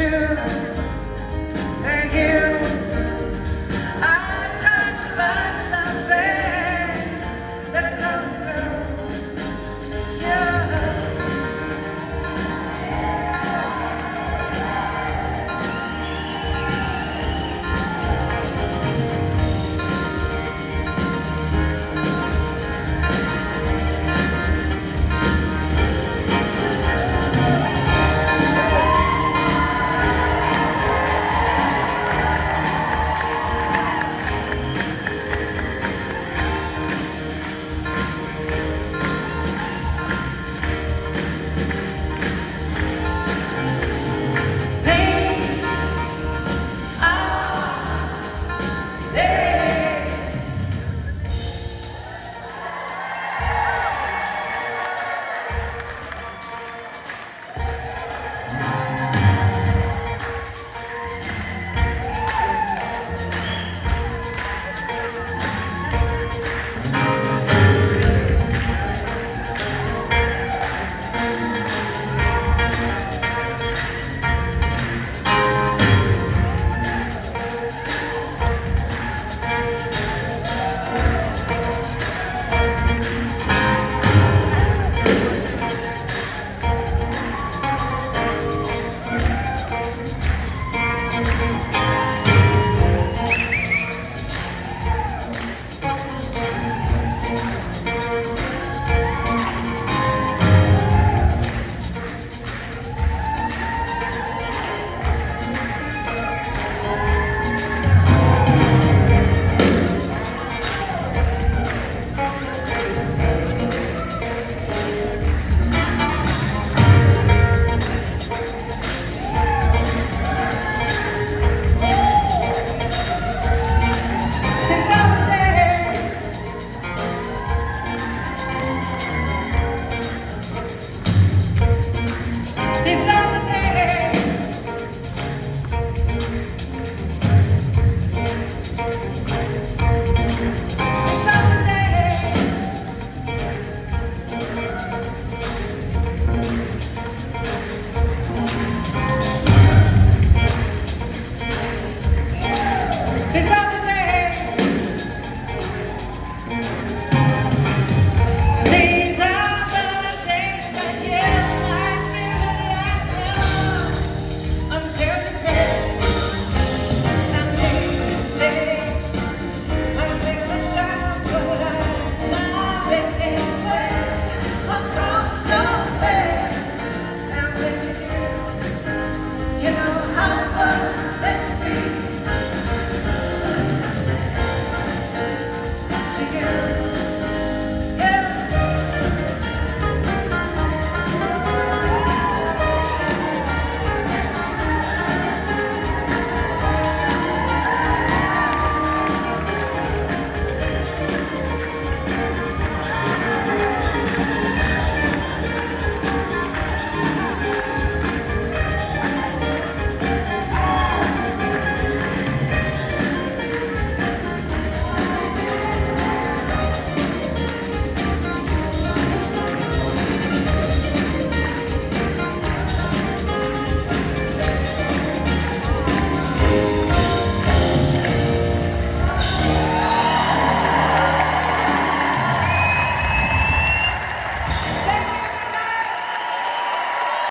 true. You know,